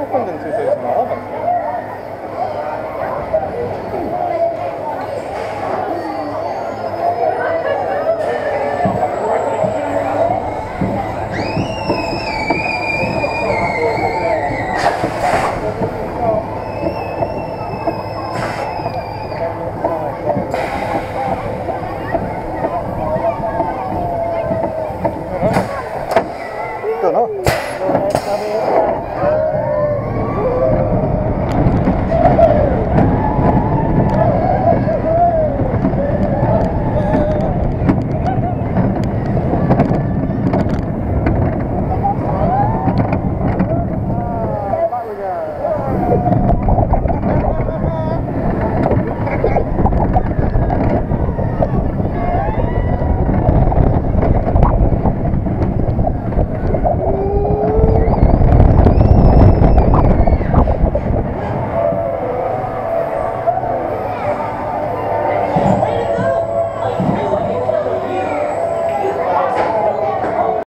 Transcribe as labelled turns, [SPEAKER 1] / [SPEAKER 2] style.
[SPEAKER 1] happened in 2011. Don't.